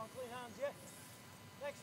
on, clean hands, yeah? Next.